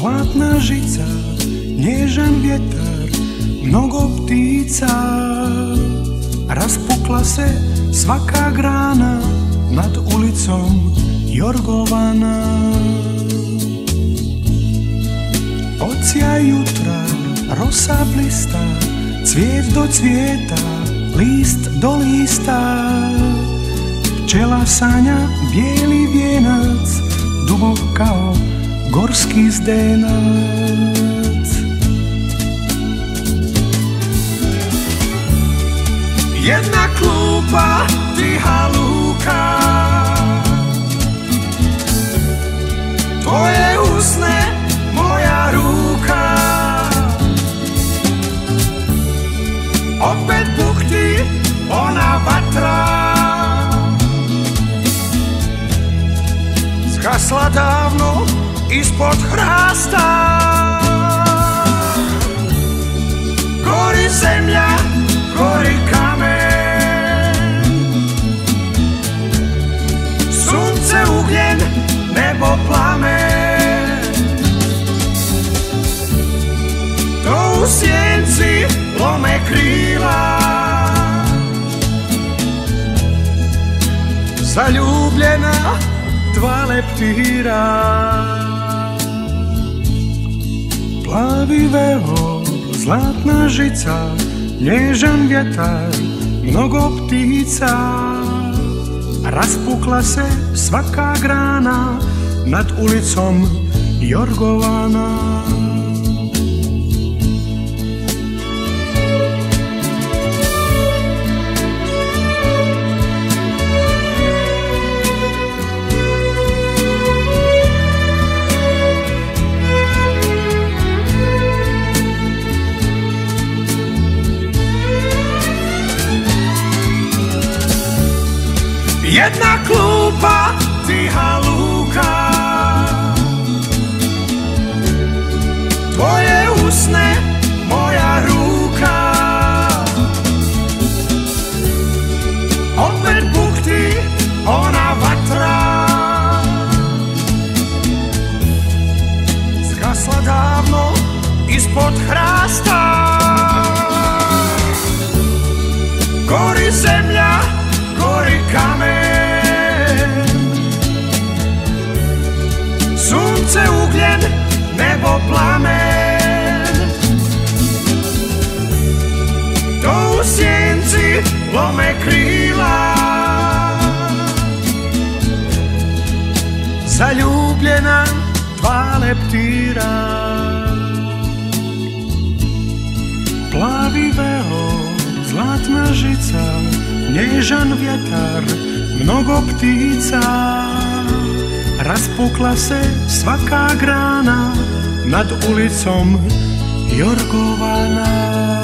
zlatna žica, nježan vjetar, mnogo ptica. Raspukla se svaka grana nad ulicom Jorgovana. Ocija jutra, rosa blista, cvijet do cvijeta, list do lista. Pčela sanja bijeli vijenac, dubok kao gorski zdenac. Jedna klupa, tiha Zgasla davno ispod hrasta Gori zemlja, gori kamen. Sunce, ugljen, nebo plamen To u sjenci lome krila Zaljubljena dva leptira Plavi veo, zlatna žica, nježan vjetar, mnogo ptica. Raspukla se svaka grana nad ulicom Jorgovana. Jedna klupa, tiha luka. Tvoje usne, moja ruka. Opet bukti ona vatra. Zgasla davno ispod hrasta. Gori zemlja, gori kamen lome krila Zaljubljena dva leptira Plavi veo, zlatna žica, nježan vjetar, mnogo ptica. Raspukla se svaka grana nad ulicom Jorgovana.